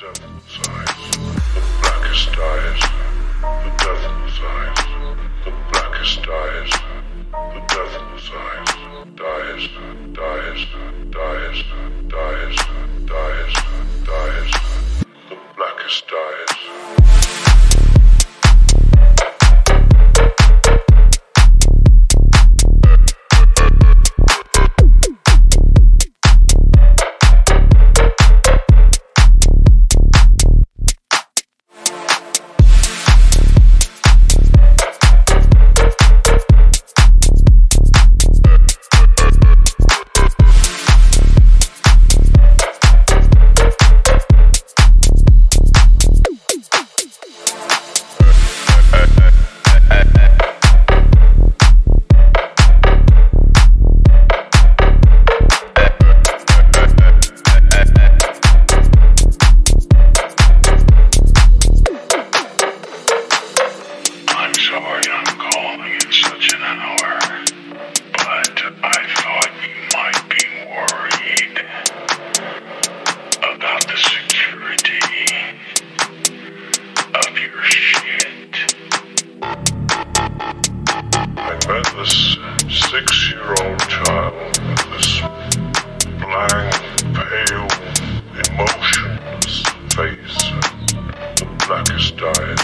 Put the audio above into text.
devil's I'm sorry I'm calling at such an hour, but I thought you might be worried about the security of your shit. I met this six year old child with this blank, pale, emotionless face, the blackest eyes,